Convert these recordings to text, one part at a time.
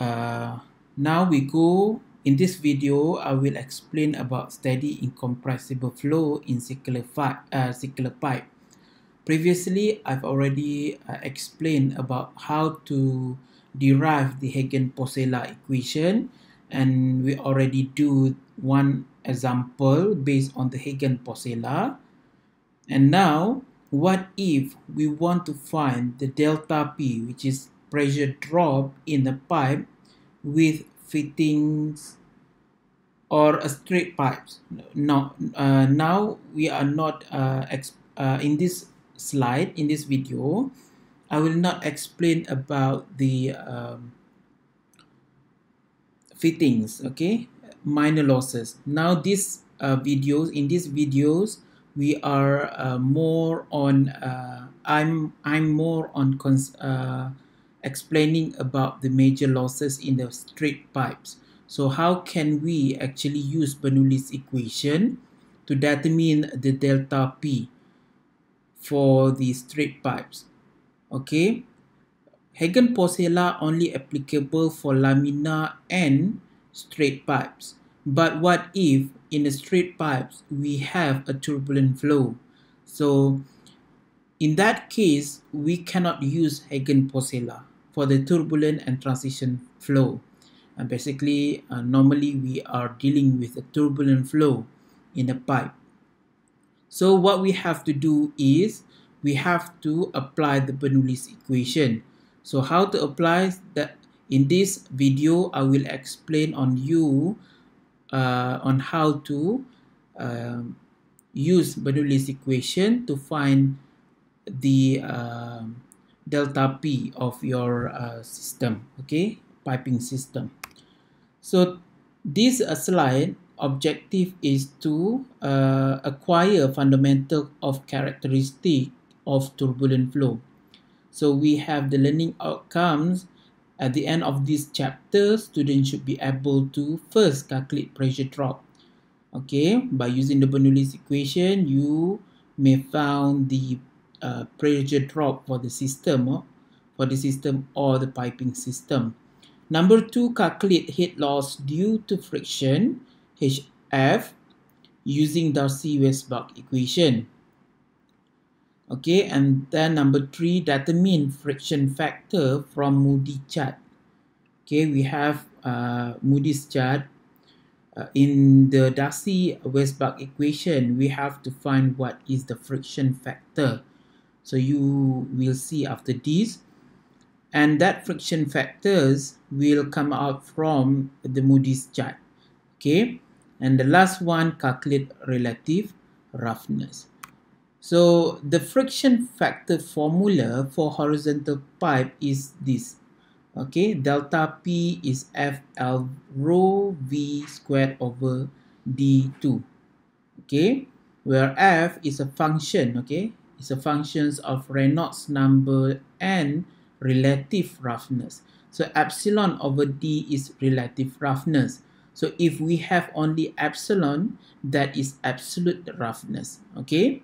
uh, now we go. In this video I will explain about steady incompressible flow in circular, uh, circular pipe. Previously I've already uh, explained about how to derive the Hagen-Poiseuille equation and we already do one example based on the Hagen-Poiseuille and now what if we want to find the delta P which is pressure drop in the pipe with fittings or a straight pipes. Now, uh, now we are not uh, uh, in this slide, in this video, I will not explain about the um, fittings, okay, minor losses. Now this uh, videos, in these videos, we are uh, more on, uh, I'm, I'm more on explaining about the major losses in the straight pipes. So how can we actually use Bernoulli's equation to determine the delta P for the straight pipes? Okay, Hagen-Poiseuille only applicable for laminar and straight pipes. But what if in the straight pipes we have a turbulent flow? So in that case, we cannot use Hagen-Poiseuille for the turbulent and transition flow. And basically, uh, normally we are dealing with a turbulent flow in a pipe. So what we have to do is we have to apply the Bernoulli's equation. So how to apply that in this video, I will explain on you uh, on how to uh, use Bernoulli's equation to find the uh, delta P of your uh, system, okay, piping system. So this uh, slide objective is to uh, acquire fundamental of characteristic of turbulent flow. So we have the learning outcomes at the end of this chapter, students should be able to first calculate pressure drop. Okay, by using the Bernoulli's equation, you may found the uh, pressure drop for the system uh, for the system or the piping system. Number two, calculate head loss due to friction HF using Darcy-Weisbach equation. Okay, and then number three, determine friction factor from Moody chart. Okay, we have uh, Moody's chart. Uh, in the Darcy-Weisbach equation, we have to find what is the friction factor. So you will see after this. And that friction factors will come out from the Moody's chart. Okay. And the last one, calculate relative roughness. So the friction factor formula for horizontal pipe is this. Okay, delta P is FL rho V squared over D2. Okay, where F is a function, okay, is a function of Reynolds number and relative roughness. So epsilon over D is relative roughness. So if we have only epsilon, that is absolute roughness. Okay.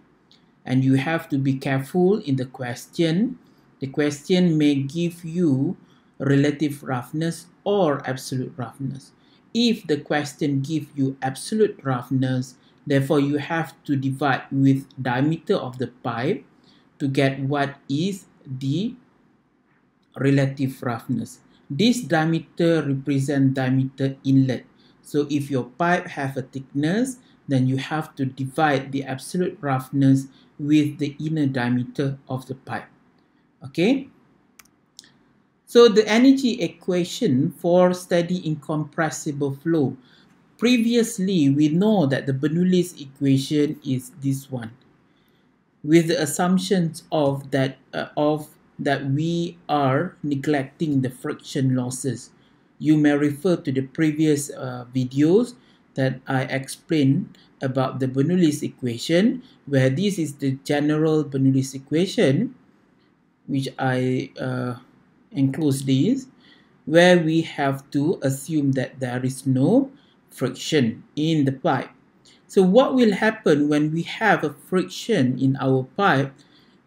And you have to be careful in the question. The question may give you relative roughness or absolute roughness. If the question give you absolute roughness, Therefore, you have to divide with diameter of the pipe to get what is the relative roughness. This diameter represent diameter inlet. So if your pipe have a thickness, then you have to divide the absolute roughness with the inner diameter of the pipe. Okay? So the energy equation for steady incompressible flow Previously, we know that the Bernoulli's equation is this one, with the assumptions of that uh, of that we are neglecting the friction losses. You may refer to the previous uh, videos that I explained about the Bernoulli's equation, where this is the general Bernoulli's equation, which I uh, enclose this, where we have to assume that there is no friction in the pipe. So what will happen when we have a friction in our pipe?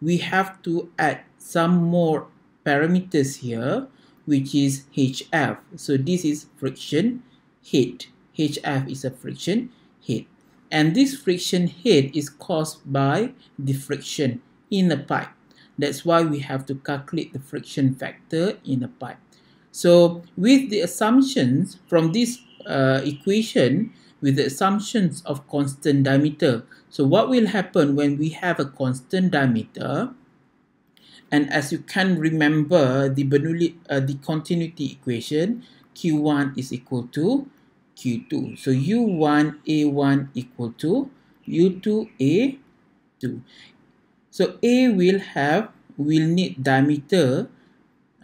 We have to add some more parameters here which is HF. So this is friction head. HF is a friction head. And this friction head is caused by the friction in the pipe. That's why we have to calculate the friction factor in a pipe. So with the assumptions from this uh, equation, with the assumptions of constant diameter, so what will happen when we have a constant diameter, and as you can remember the Bernoulli, uh, the continuity equation, Q1 is equal to Q2. So U1 A1 equal to U2 A2. So A will have will need diameter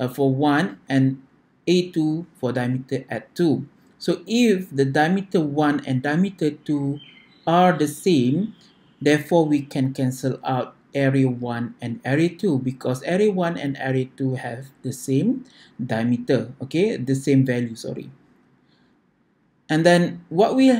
uh, for 1 and A2 for diameter at 2. So if the diameter 1 and diameter 2 are the same, therefore we can cancel out area 1 and area 2 because area 1 and area 2 have the same diameter, okay, the same value, sorry. And then what we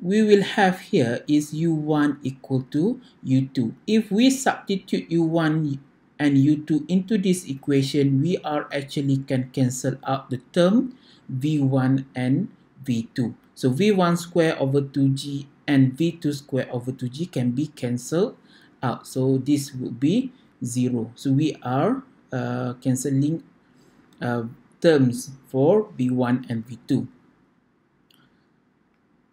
we will have here is u1 equal to u2. If we substitute u1 and u2 into this equation, we are actually can cancel out the term v1 and v2. So v1 square over 2g and v2 square over 2g can be cancelled out. So this would be 0. So we are uh, cancelling uh, terms for V1 and V2.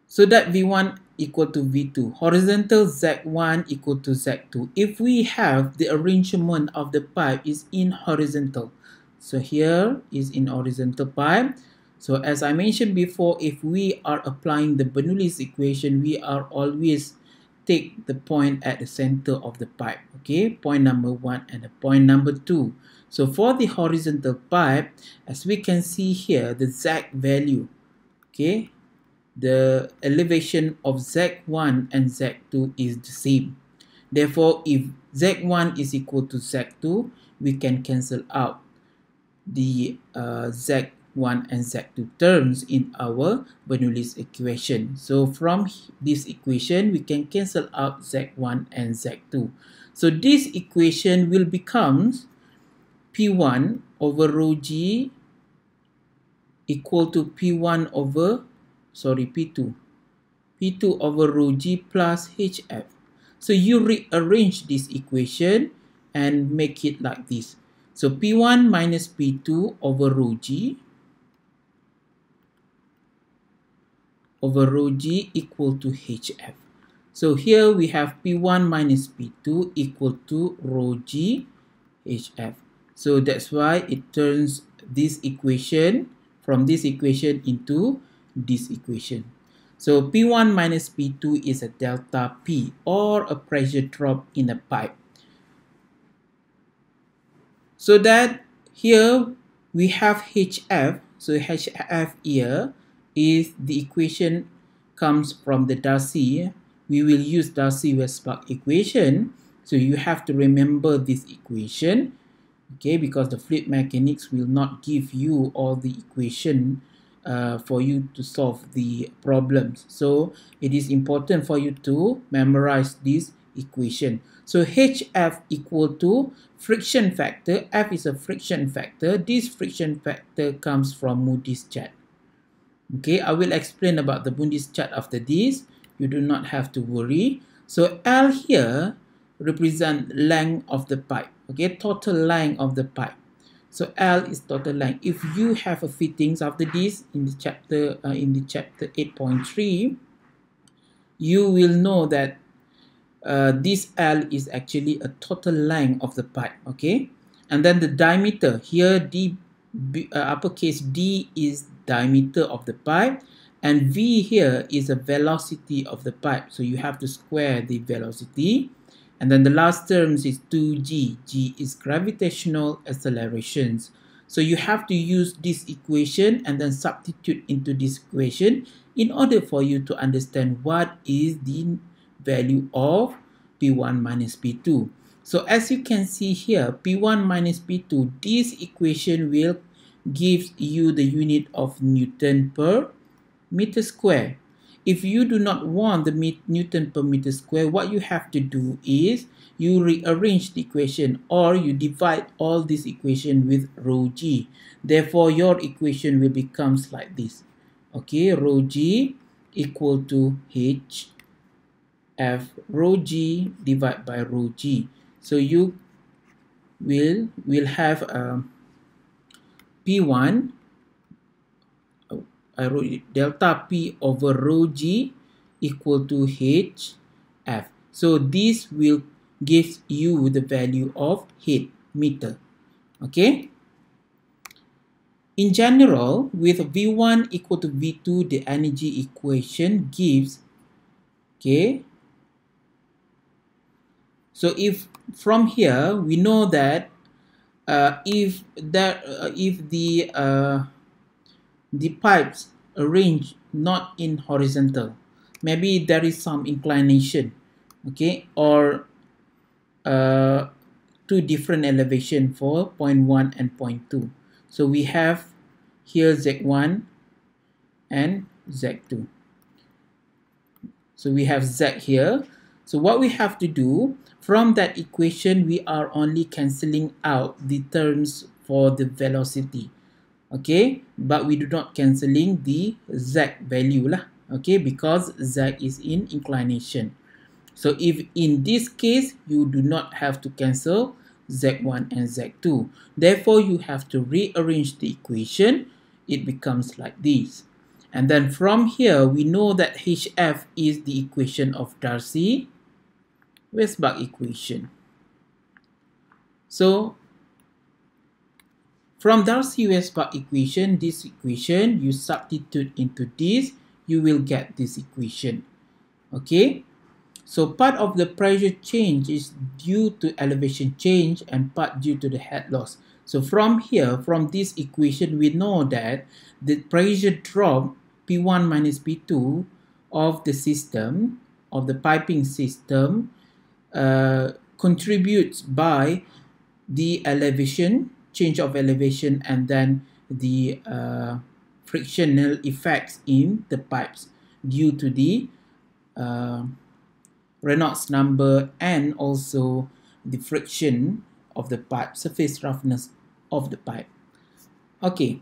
So that V1 equal to V2. Horizontal Z1 equal to Z2. If we have the arrangement of the pipe is in horizontal. So here is in horizontal pipe. So as I mentioned before, if we are applying the Bernoulli's equation, we are always take the point at the center of the pipe. Okay, point number one and the point number two. So for the horizontal pipe, as we can see here, the Z value, okay, the elevation of Z1 and Z2 is the same. Therefore, if Z1 is equal to Z2, we can cancel out the uh, Z 1 and Z2 terms in our Bernoulli's equation. So from this equation, we can cancel out Z1 and Z2. So this equation will become P1 over rho G equal to P1 over, sorry, P2. P2 over rho G plus HF. So you rearrange this equation and make it like this. So P1 minus P2 over rho G over rho g equal to hf. So here we have P1 minus P2 equal to rho g hf. So that's why it turns this equation from this equation into this equation. So P1 minus P2 is a delta P or a pressure drop in a pipe. So that here we have HF. So HF here if the equation comes from the Darcy, we will use Darcy-Weisbach equation. So you have to remember this equation, okay, because the fluid mechanics will not give you all the equation uh, for you to solve the problems. So it is important for you to memorize this equation. So HF equal to friction factor. F is a friction factor. This friction factor comes from Moody's chart. Okay, I will explain about the Moody's chart after this. You do not have to worry. So L here represent length of the pipe. Okay, total length of the pipe. So L is total length. If you have a fittings after this in the chapter uh, in the chapter 8.3, you will know that uh, this L is actually a total length of the pipe. Okay, and then the diameter here D uh, uppercase D is diameter of the pipe and V here is the velocity of the pipe. So you have to square the velocity. And then the last terms is 2g. g is gravitational accelerations. So you have to use this equation and then substitute into this equation in order for you to understand what is the value of P1 minus P2. So as you can see here, P1 minus P2, this equation will gives you the unit of Newton per meter square. if you do not want the Newton per meter square, what you have to do is you rearrange the equation or you divide all this equation with rho g. Therefore, your equation will becomes like this. Okay, rho g equal to h f rho g divided by rho g. So you will will have um, p1 I wrote delta p over rho g equal to h f. So this will give you the value of heat meter. Okay. In general, with V1 equal to V2, the energy equation gives, okay. So if from here we know that uh, if that uh, if the uh, the pipes arranged not in horizontal maybe there is some inclination okay or uh, two different elevation for point 1 and point 2 so we have here z1 and z2 so we have z here. So what we have to do from that equation we are only cancelling out the terms for the velocity okay? But we do not cancelling the z value lah okay? Because z is in inclination. So if in this case you do not have to cancel z1 and z2 therefore you have to rearrange the equation. It becomes like this. And then from here we know that hf is the equation of darcy weisbach equation so from Darcy-Weisbach equation, this equation, you substitute into this, you will get this equation. Okay? So part of the pressure change is due to elevation change and part due to the head loss. So from here, from this equation, we know that the pressure drop P1 minus P2 of the system, of the piping system, uh, contributes by the elevation change of elevation and then the uh, frictional effects in the pipes due to the uh, Reynolds number and also the friction of the pipe, surface roughness of the pipe. Okay,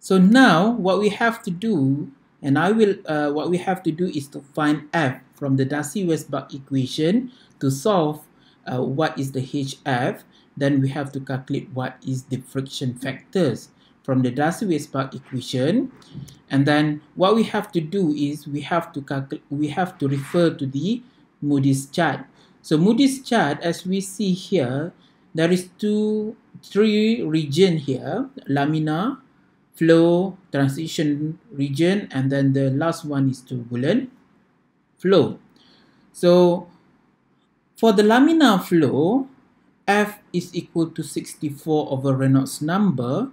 so now what we have to do, and I will, uh, what we have to do is to find F from the Darcy-Weisbach equation to solve uh, what is the HF then we have to calculate what is the friction factors from the Darcy-Weisbach equation. And then what we have to do is we have to we have to refer to the Moody's chart. So Moody's chart as we see here there is two three region here laminar flow transition region and then the last one is turbulent flow so for the laminar flow F is equal to 64 over Reynolds number,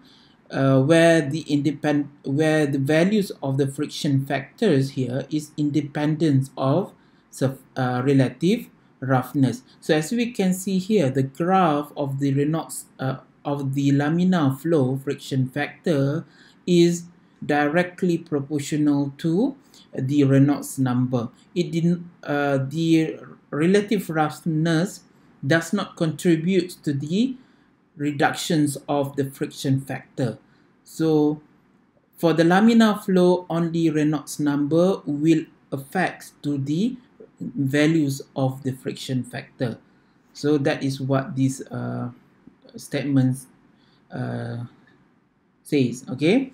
uh, where the independ where the values of the friction factors here is independence of uh, relative roughness. So as we can see here, the graph of the Reynolds uh, of the laminar flow friction factor is directly proportional to the Reynolds number. It didn't uh, the relative roughness does not contribute to the reductions of the friction factor. So for the laminar flow, only Reynolds number will affect to the values of the friction factor. So that is what this uh, statement uh, says. Okay.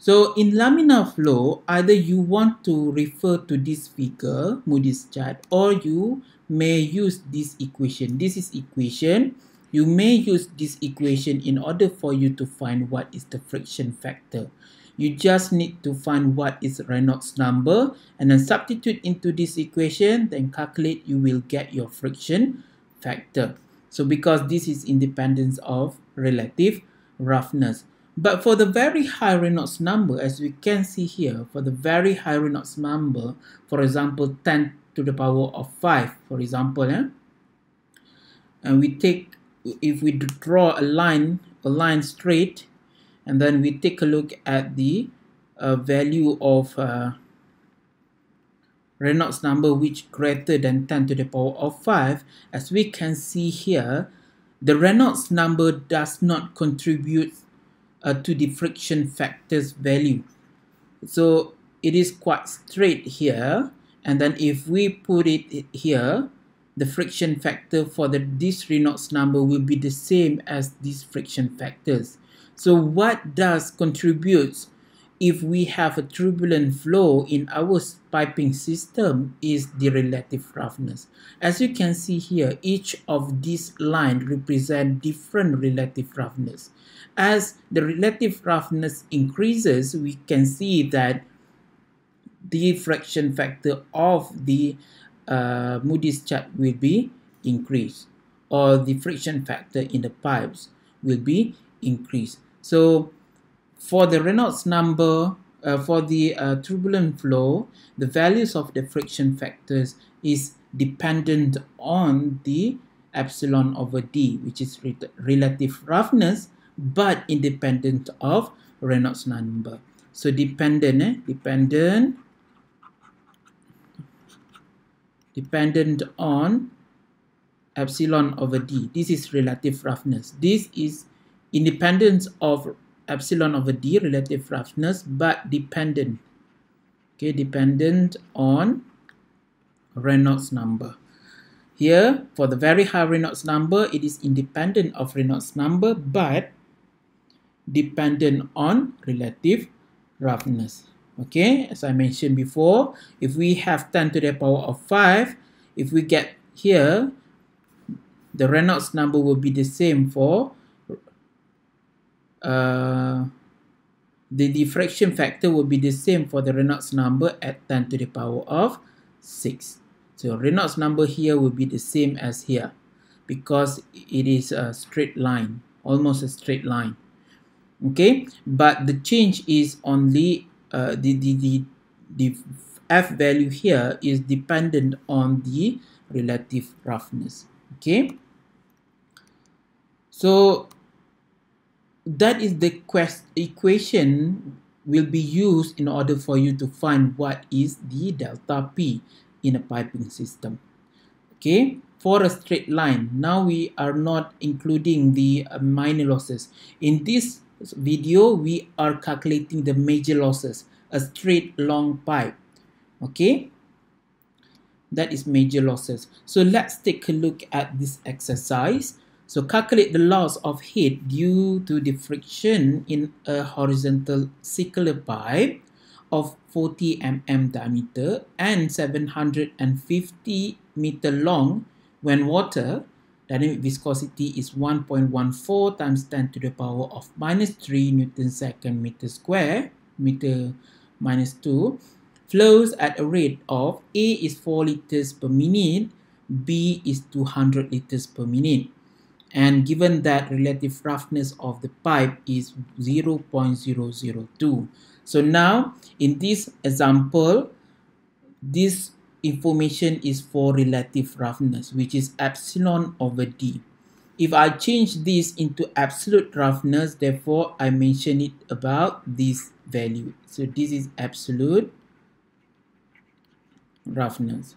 So in laminar flow, either you want to refer to this figure, Moody's chart, or you may use this equation. This is equation. You may use this equation in order for you to find what is the friction factor. You just need to find what is Reynolds number and then substitute into this equation, then calculate, you will get your friction factor. So because this is independence of relative roughness. But for the very high Reynolds number, as we can see here, for the very high Reynolds number, for example, 10 to the power of 5 for example eh? and we take if we draw a line a line straight and then we take a look at the uh, value of uh, Reynolds number which greater than 10 to the power of 5, as we can see here, the Reynolds number does not contribute uh, to the friction factor's value. So it is quite straight here. And then if we put it here, the friction factor for the this Reynolds number will be the same as these friction factors. So what does contributes if we have a turbulent flow in our piping system is the relative roughness. As you can see here, each of these lines represent different relative roughness. As the relative roughness increases, we can see that the friction factor of the uh, Moody's chart will be increased or the friction factor in the pipes will be increased. So for the Reynolds number, uh, for the uh, turbulent flow, the values of the friction factors is dependent on the epsilon over d, which is re relative roughness, but independent of Reynolds number. So dependent, eh? dependent, dependent on epsilon over d. This is relative roughness. This is independence of epsilon over d relative roughness but dependent okay dependent on Reynolds number. Here for the very high Reynolds number it is independent of Reynolds number but dependent on relative roughness. Okay as I mentioned before if we have 10 to the power of 5 if we get here the Reynolds number will be the same for uh, the diffraction factor will be the same for the Reynolds number at 10 to the power of 6. So Reynolds number here will be the same as here because it is a straight line, almost a straight line. Okay, but the change is only uh, the, the, the, the F value here is dependent on the relative roughness. Okay, so that is the quest equation will be used in order for you to find what is the delta P in a piping system. Okay, for a straight line, now we are not including the uh, minor losses. In this video, we are calculating the major losses, a straight long pipe. Okay, that is major losses. So let's take a look at this exercise. So calculate the loss of heat due to the friction in a horizontal circular pipe of 40 mm diameter and 750 meter long when water dynamic viscosity is 1.14 times 10 to the power of minus 3 newton second meter square meter minus 2 flows at a rate of A is 4 liters per minute, B is 200 liters per minute and given that relative roughness of the pipe is 0.002 so now in this example this information is for relative roughness which is epsilon over d. If I change this into absolute roughness therefore I mention it about this value. So this is absolute roughness.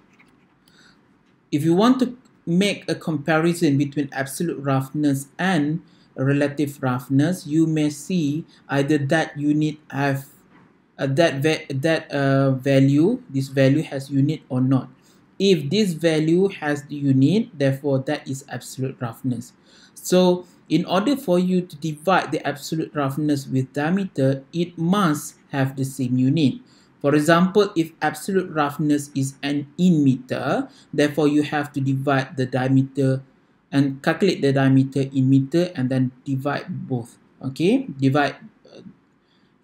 If you want to make a comparison between absolute roughness and relative roughness, you may see either that unit have uh, that va that uh, value, this value has unit or not. If this value has the unit, therefore that is absolute roughness. So in order for you to divide the absolute roughness with diameter, it must have the same unit. For example, if absolute roughness is an in meter, therefore you have to divide the diameter and calculate the diameter in meter and then divide both. Okay, divide uh,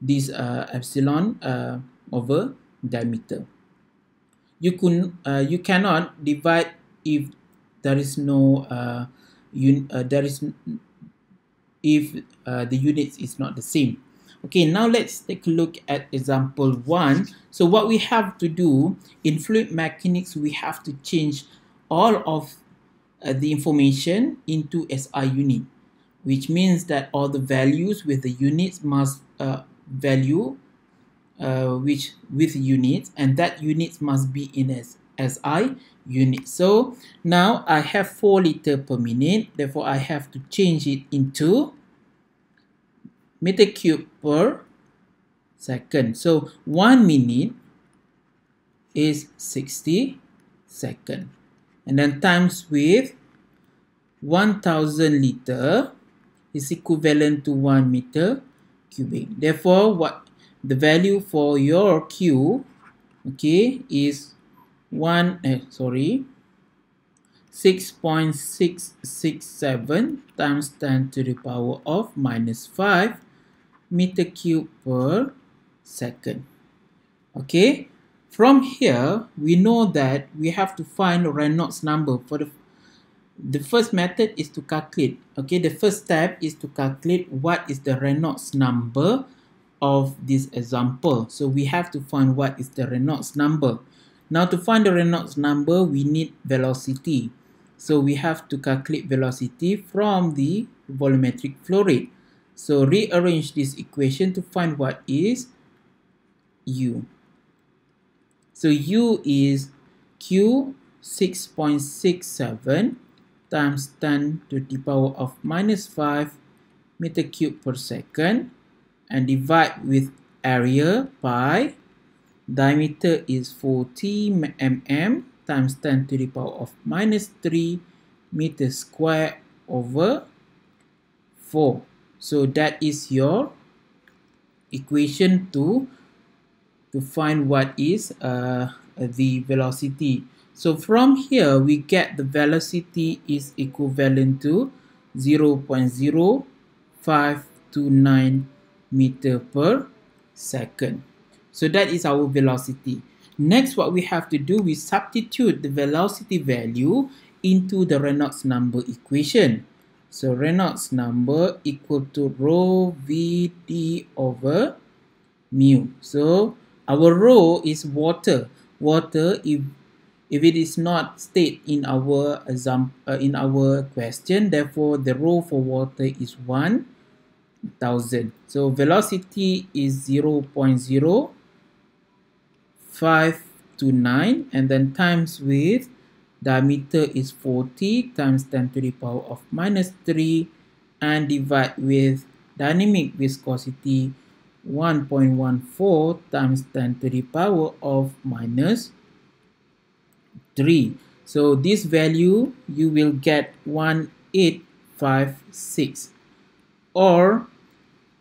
this uh, epsilon uh, over diameter. You can uh, you cannot divide if there is no uh, un, uh, there is if the units is not the same. Okay, now let's take a look at example 1. So what we have to do in fluid mechanics, we have to change all of uh, the information into SI unit, which means that all the values with the units must uh, value uh, which with units and that units must be in as SI unit. So now I have 4 liter per minute. Therefore, I have to change it into meter cube per second. So 1 minute is 60 second. And then times with 1000 liter is equivalent to 1 meter cubic. Therefore, what the value for your Q okay is 1 eh, sorry 6.667 times 10 to the power of minus 5 meter cube per second. Okay? From here we know that we have to find Reynolds number for the the first method is to calculate. Okay? The first step is to calculate what is the Reynolds number of this example. So we have to find what is the Reynolds number. Now to find the Reynolds number we need velocity. So we have to calculate velocity from the volumetric flow rate so rearrange this equation to find what is u. So u is q 6.67 times 10 to the power of minus 5 meter cube per second and divide with area pi diameter is 40 mm times 10 to the power of minus 3 meter square over 4 so that is your equation to to find what is uh, the velocity so from here, we get the velocity is equivalent to 0 0.0529 meter per second. So that is our velocity. Next, what we have to do, we substitute the velocity value into the Reynolds number equation. So Reynolds number equal to rho Vd over mu. So our rho is water. Water, if if it is not stated in our example uh, in our question therefore the rho for water is 1000 so velocity is 0 0.0529 and then times with diameter is 40 times 10 to the power of minus 3 and divide with dynamic viscosity 1.14 times 10 to the power of minus 3. So this value you will get 1856 or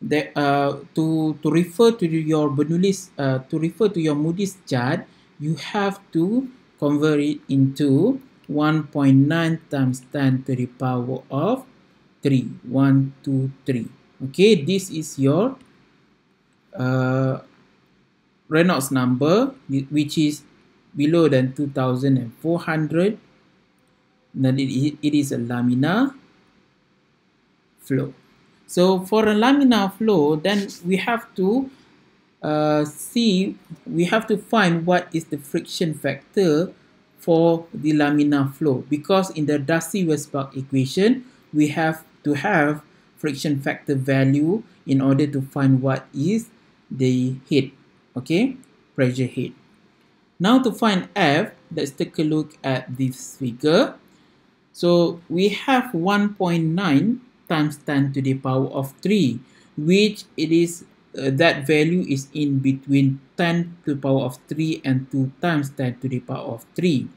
the, uh, to, to refer to your Bernoulli's uh, to refer to your Moody's chart you have to convert it into 1.9 times 10 to the power of 3 1 2 3 okay this is your uh, Reynolds number which is below than 2400 then it, it is a laminar flow. So for a laminar flow then we have to uh, see we have to find what is the friction factor for the laminar flow. Because in the Darcy-Weisbach equation we have to have friction factor value in order to find what is the head okay? Pressure head. Now to find f, let's take a look at this figure. So we have 1.9 times 10 to the power of 3, which it is uh, that value is in between 10 to the power of 3 and 2 times 10 to the power of 3.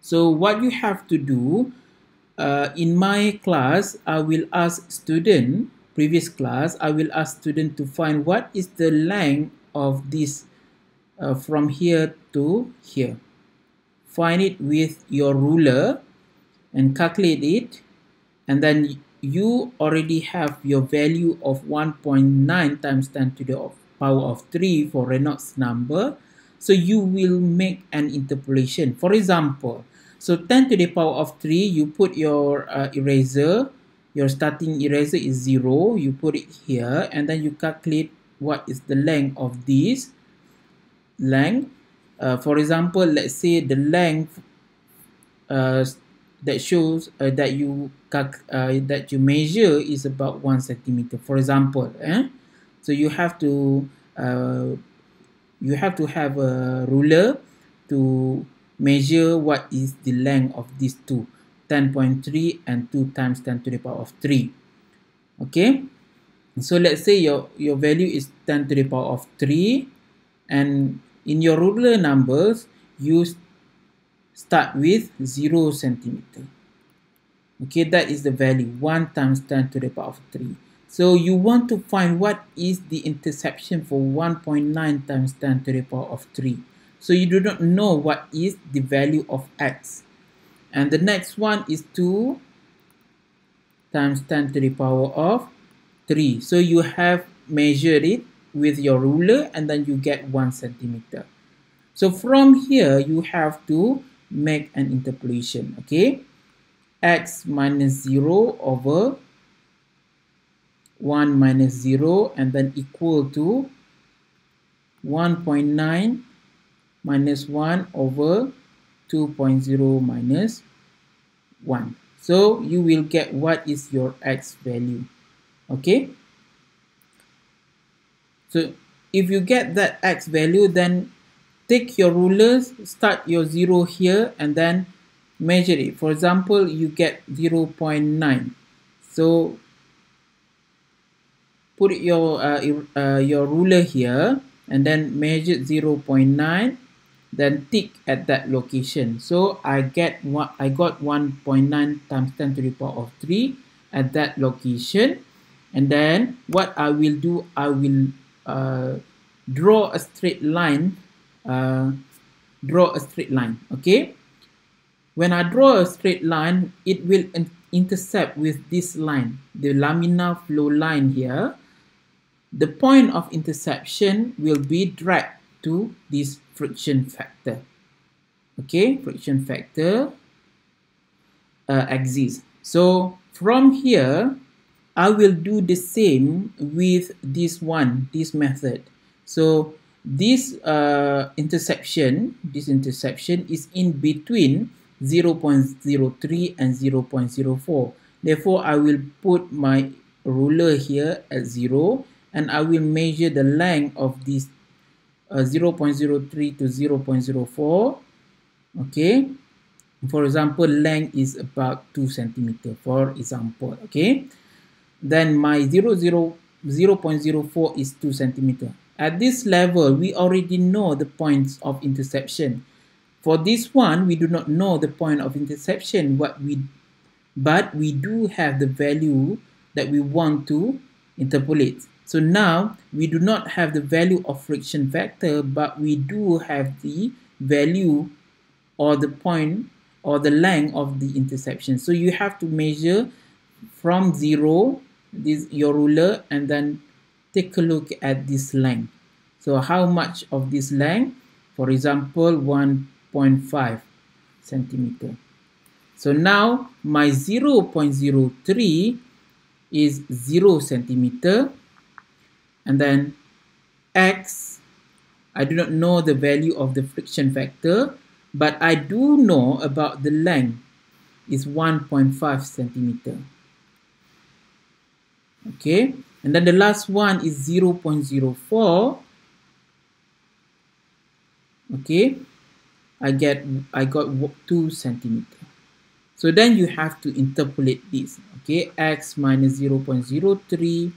So what you have to do, uh, in my class, I will ask student, previous class, I will ask student to find what is the length of this uh, from here to here. Find it with your ruler and calculate it and then you already have your value of 1.9 times 10 to the power of 3 for Reynolds number. So you will make an interpolation. For example, so 10 to the power of 3, you put your uh, eraser, your starting eraser is 0, you put it here and then you calculate what is the length of this length. Uh, for example, let's say the length uh, that shows uh, that you that you measure is about one centimeter. For example, eh? so you have to uh, you have to have a ruler to measure what is the length of these two 10.3 and 2 times 10 to the power of 3 okay so let's say your your value is 10 to the power of 3 and in your ruler numbers you start with 0 centimeter okay that is the value. 1 times 10 to the power of 3 so you want to find what is the interception for 1.9 times 10 to the power of 3 so you do not know what is the value of x. And the next one is 2 times 10 to the power of 3 so you have measured it with your ruler and then you get 1 centimeter. So from here you have to make an interpolation okay x minus 0 over 1 minus 0 and then equal to 1.9 minus 1 over 2.0 minus 1 so you will get what is your x value okay? So if you get that x value then take your rulers start your zero here and then measure it. For example, you get 0 0.9. So put your uh, uh, your ruler here and then measure 0 0.9 then tick at that location so i get what i got 1.9 times 10 to the power of 3 at that location and then what i will do i will uh, draw a straight line uh, draw a straight line okay when I draw a straight line, it will intercept with this line, the laminar flow line here. The point of interception will be dragged to this friction factor. Okay, friction factor uh, exists. So from here, I will do the same with this one, this method. So this uh, interception, this interception is in between 0.03 and 0.04 therefore I will put my ruler here at 0 and I will measure the length of this uh, 0.03 to 0.04 okay? For example length is about 2 centimeter for example. Okay? Then my 0, 0, 0.04 is 2 centimeter. At this level we already know the points of interception for this one, we do not know the point of interception, what we, but we do have the value that we want to interpolate. So now we do not have the value of friction factor, but we do have the value or the point or the length of the interception. So you have to measure from zero, this your ruler, and then take a look at this length. So how much of this length? For example, 1 0.5 centimeter. So now my 0.03 is 0 centimeter. And then x I do not know the value of the friction factor but I do know about the length is 1.5 centimeter. Okay? And then the last one is 0.04 okay I get I got two centimeter. So then you have to interpolate this. Okay, x minus 0 0.03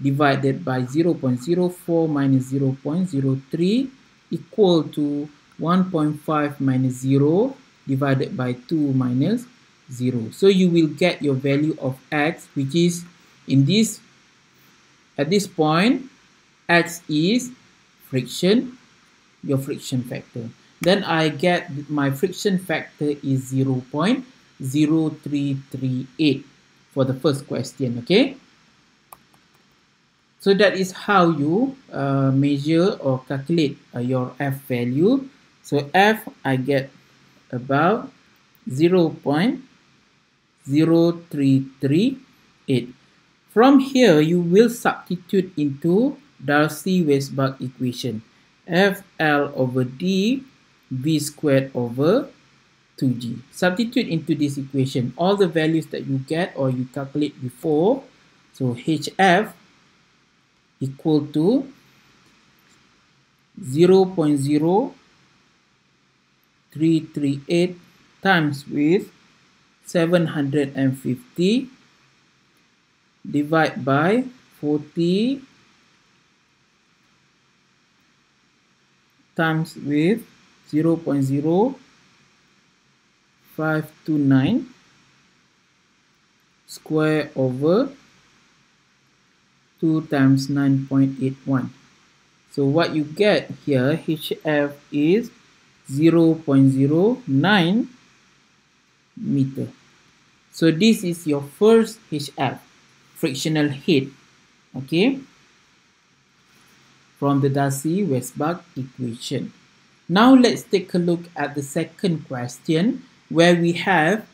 divided by 0 0.04 minus 0 0.03 equal to 1.5 minus 0 divided by 2 minus 0. So you will get your value of x which is in this at this point x is friction your friction factor then I get my friction factor is 0 0.0338 for the first question, okay? So that is how you uh, measure or calculate uh, your F value. So F, I get about 0 0.0338. From here, you will substitute into Darcy-Weisbach equation. FL over D v squared over 2g. Substitute into this equation all the values that you get or you calculate before. So hf equal to 0.0338 times with 750 divide by 40 times with 0 0.0529 square over 2 times 9.81 so what you get here HF is 0 0.09 meter. So this is your first HF frictional head okay? From the Darcy-Weisbach equation. Now let's take a look at the second question where we have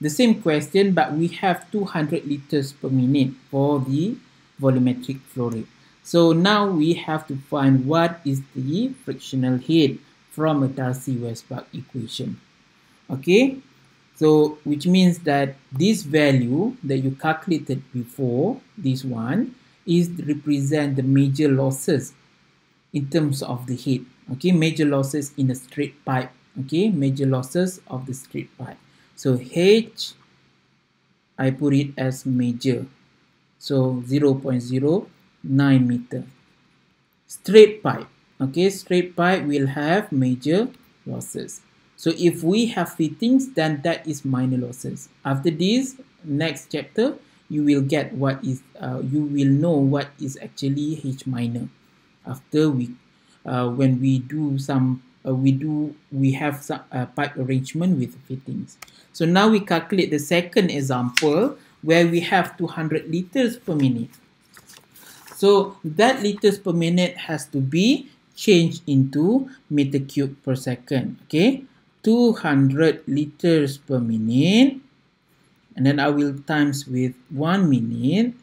the same question but we have 200 liters per minute for the volumetric flow rate. So now we have to find what is the frictional head from a Darcy-Weisbach equation. Okay, so which means that this value that you calculated before, this one, is represent the major losses in terms of the head okay major losses in a straight pipe. Okay major losses of the straight pipe. So h i put it as major. So 0.09 meter. Straight pipe. Okay straight pipe will have major losses. So if we have fittings then that is minor losses. After this next chapter you will get what is uh, you will know what is actually h minor after we when we do some uh, we do we have some uh, pipe arrangement with fittings. So now we calculate the second example where we have 200 liters per minute. So that liters per minute has to be changed into meter cube per second okay? 200 liters per minute and then I will times with 1 minute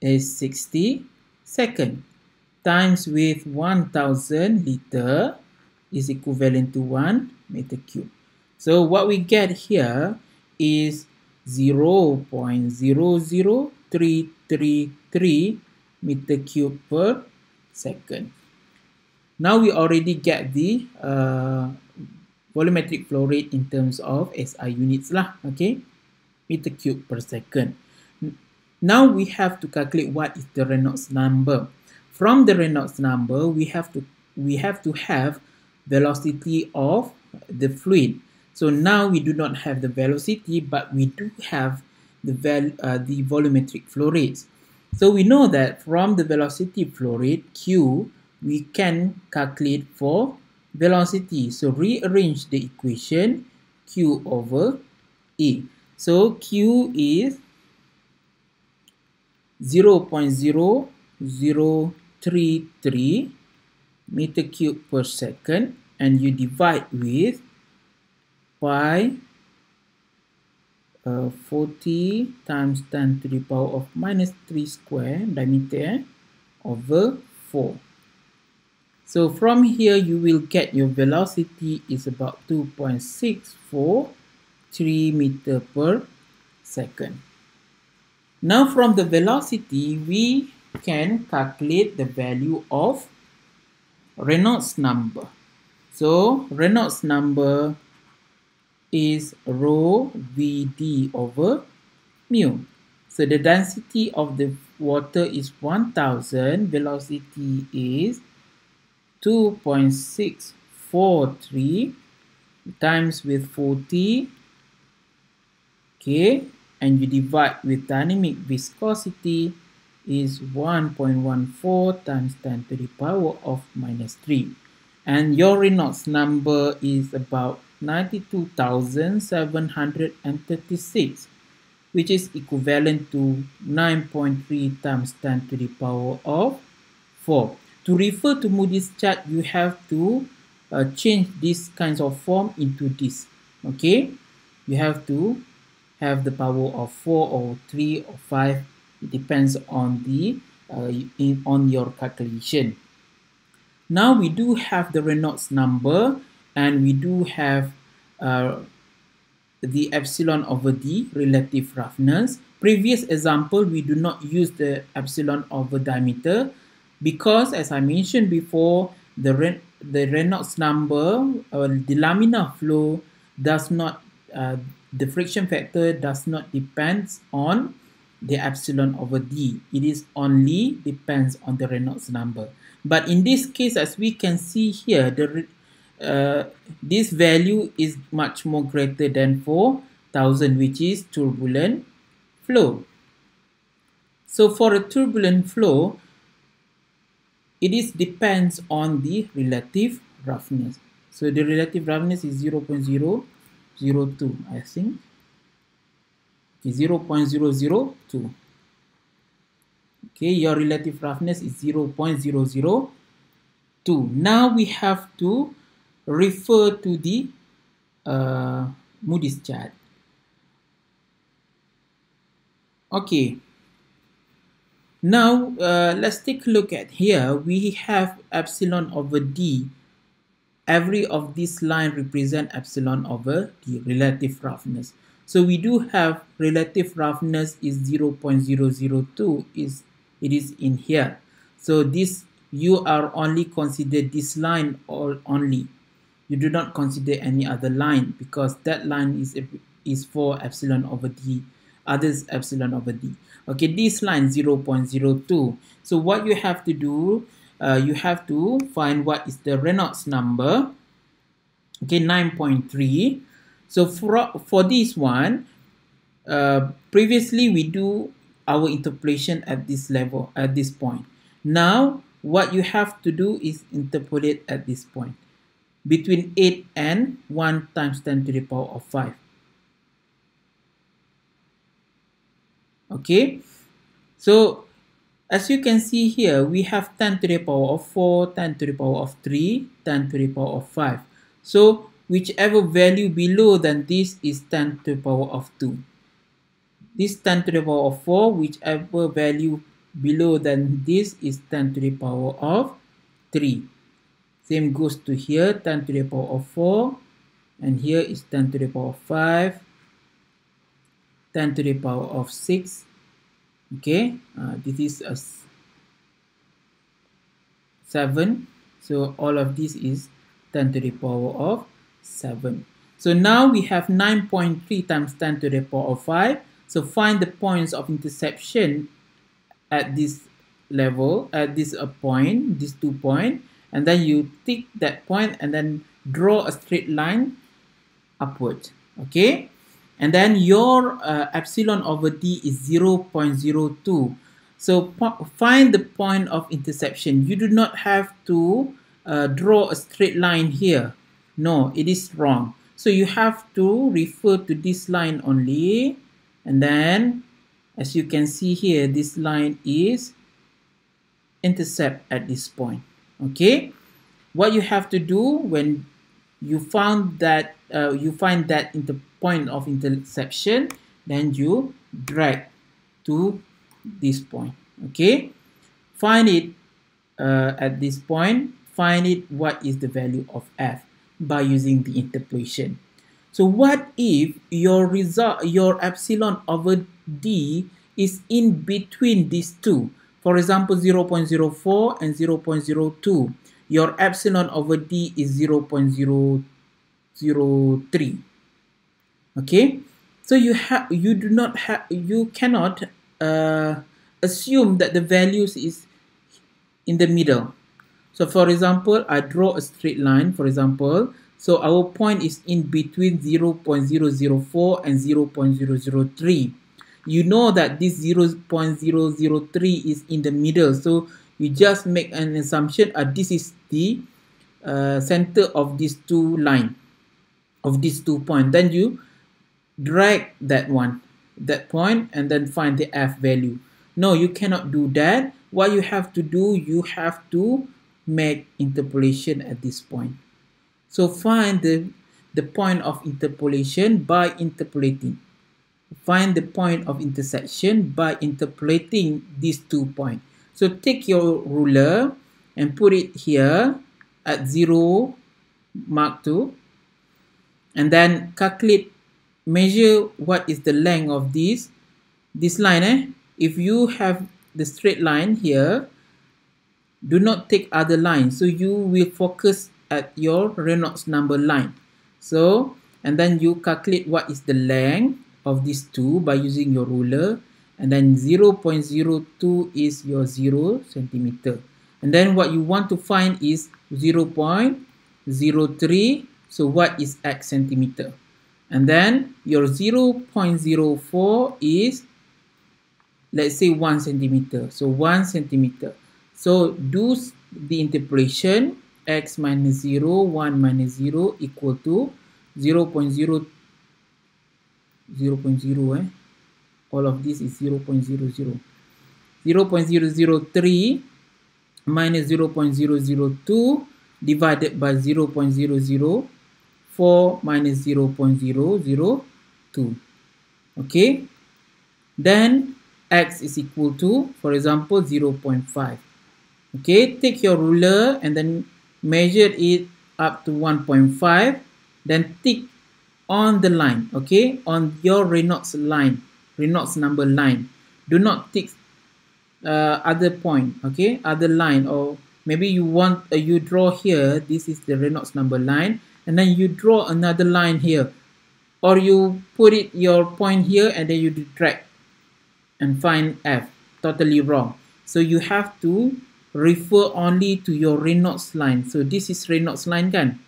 is 60 second times with 1000 liter is equivalent to 1 meter cube. So what we get here is 0 0.00333 meter cube per second. Now we already get the uh, volumetric flow rate in terms of SI units lah, okay? Meter cube per second. Now we have to calculate what is the Reynolds number. From the Reynolds number, we have to we have to have velocity of the fluid. So now we do not have the velocity, but we do have the val uh, the volumetric flow rates. So we know that from the velocity flow rate Q, we can calculate for velocity. So rearrange the equation Q over E. So Q is 0 0.003 33 meter cube per second and you divide with pi uh, 40 times 10 to the power of minus 3 square diameter over 4. So from here you will get your velocity is about 2.643 meter per second. Now from the velocity we can calculate the value of Reynolds number. So Reynolds number is rho Vd over mu. So the density of the water is 1000, velocity is 2.643 times with 40 okay and you divide with dynamic viscosity is 1.14 times 10 to the power of minus 3 and your Reynolds number is about 92,736 which is equivalent to 9.3 times 10 to the power of 4. To refer to Moody's chart, you have to uh, change this kinds of form into this. Okay, you have to have the power of 4 or 3 or 5 it depends on the uh, in, on your calculation. Now we do have the Reynolds number and we do have uh, the epsilon over d relative roughness. Previous example we do not use the epsilon over diameter because as I mentioned before the the Reynolds number or the laminar flow does not uh, the friction factor does not depends on the epsilon over d. It is only depends on the Reynolds number. But in this case as we can see here the uh, this value is much more greater than 4000 which is turbulent flow. So for a turbulent flow it is depends on the relative roughness. So the relative roughness is 0 0.002 I think okay, 0 0.002 okay your relative roughness is 0 0.002 now we have to refer to the uh, Moody's chart okay now, uh, let's take a look at here. We have epsilon over d. Every of this line represent epsilon over the relative roughness. So we do have relative roughness is 0 0.002 is it is in here. So this you are only consider this line or only. You do not consider any other line because that line is is for epsilon over d others epsilon over d okay this line 0 0.02 so what you have to do uh, you have to find what is the Reynolds number okay 9.3 so for, for this one uh, previously we do our interpolation at this level at this point. Now what you have to do is interpolate at this point. Between 8 and 1 times 10 to the power of 5 okay? So as you can see here we have 10 to the power of 4 10 to the power of 3 10 to the power of 5 so whichever value below than this is 10 to the power of 2 this 10 to the power of 4 whichever value below than this is 10 to the power of 3 same goes to here 10 to the power of 4 and here is 10 to the power of 5 10 to the power of 6 okay uh, this is a 7 so all of this is 10 to the power of 7 so now we have 9.3 times 10 to the power of 5 so find the points of interception at this level at this uh, point this two points, point and then you tick that point and then draw a straight line upward okay? And then your uh, epsilon over d is 0 0.02 so find the point of interception. You do not have to uh, draw a straight line here no it is wrong. So you have to refer to this line only. And then as you can see here this line is intercept at this point. Okay? What you have to do when you found that uh, you find that in the point of interception then you drag to this point. Okay? Find it uh, at this point. Find it what is the value of f by using the interpolation. So what if your result your epsilon over d is in between these two? For example 0 0.04 and 0 0.02 your epsilon over d is 0 0.003 okay? So you have you do not have you cannot uh, assume that the values is in the middle so for example i draw a straight line for example. So our point is in between 0 0.004 and 0 0.003 you know that this 0 0.003 is in the middle. So you just make an assumption uh, this is the uh, center of these two line of these two point. Then you drag that one that point and then find the f value. No you cannot do that. What you have to do you have to make interpolation at this point. So find the the point of interpolation by interpolating. Find the point of intersection by interpolating these two points so take your ruler and put it here at 0 mark 2 and then calculate measure what is the length of this this line eh? If you have the straight line here do not take other lines so you will focus at your Reynolds number line. So and then you calculate what is the length of these two by using your ruler. And then 0 0.02 is your 0 centimeter. And then what you want to find is 0 0.03 so what is x centimeter? And then your 0 0.04 is let's say 1 centimeter. So 1 centimeter so do the interpolation x minus 0 1 minus 0 equal to 0 0.0 0 0.0 eh? All of this is 0 0.00 0 0.003 minus 0 0.002 divided by 0 0.004 minus 0 0.002 okay? Then x is equal to for example 0 0.5 okay take your ruler and then measure it up to 1.5 then tick on the line okay? On your Reynolds line Reynolds number line. Do not tick uh, other point okay? Other line or maybe you want uh, you draw here this is the Reynolds number line and then you draw another line here. Or you put it your point here and then you drag and find F. Totally wrong. So you have to refer only to your Reynolds line. So this is Reynolds line kan?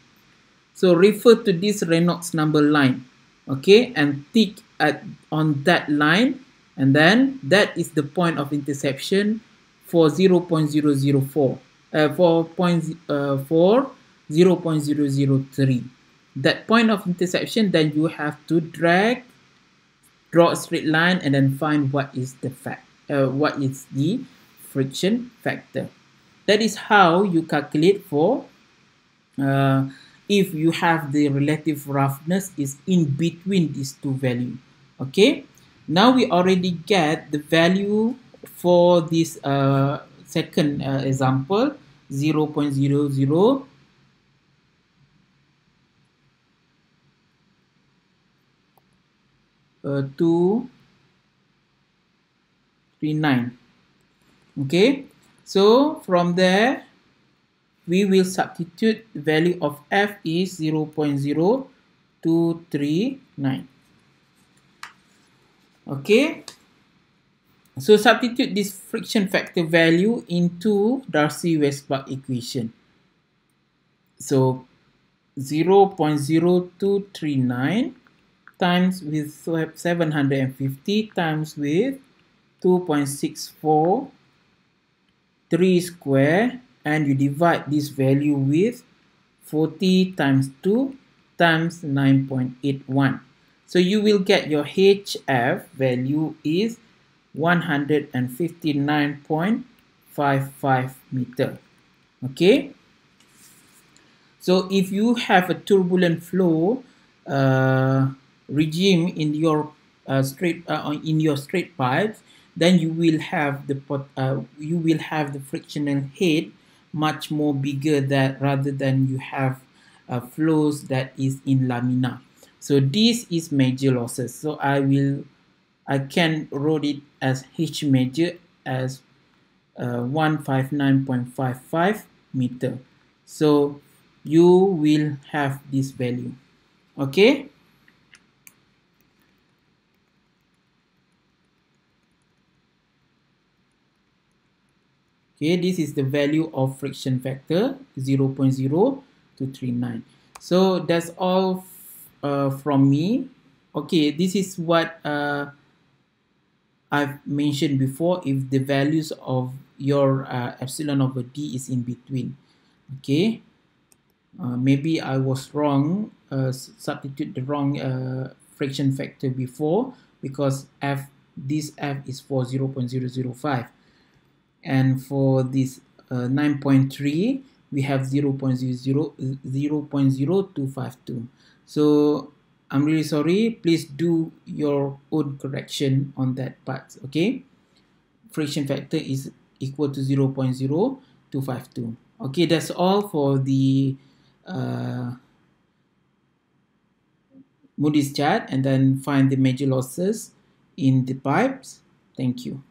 So refer to this Reynolds number line, okay, and tick at on that line, and then that is the point of interception for 0 0.004, uh, for point uh, for 0 0.003. That point of interception, then you have to drag, draw a straight line, and then find what is the fact, uh, what is the friction factor. That is how you calculate for. Uh, if you have the relative roughness is in between these two values okay now we already get the value for this uh, second uh, example 0 0.00 uh, 2 3 9 okay? So from there we will substitute value of f is 0 0.0239 okay? So substitute this friction factor value into Darcy-Weisbach equation. So 0 0.0239 times with 750 times with 2.64 3 square and you divide this value with 40 times 2 times 9.81. So you will get your HF value is 159.55 meter. Okay. So if you have a turbulent flow uh, regime in your uh, straight uh, in your straight pipes, then you will have the uh, you will have the frictional head much more bigger that rather than you have uh, flows that is in laminar. So this is major losses. So I will, I can wrote it as H major as uh, 159.55 meter. So you will have this value. Okay. Okay, this is the value of friction factor 0 0.0239. So that's all uh, from me. Okay, this is what uh, I've mentioned before if the values of your uh, epsilon over d is in between. Okay, uh, maybe I was wrong, uh, substitute the wrong uh, friction factor before because f this f is for 0 0.005 and for this uh, 9.3 we have 0 0.00 0 0.0252 so I'm really sorry. Please do your own correction on that part okay? Friction factor is equal to 0 0.0252 okay that's all for the uh, Moody's chart and then find the major losses in the pipes. Thank you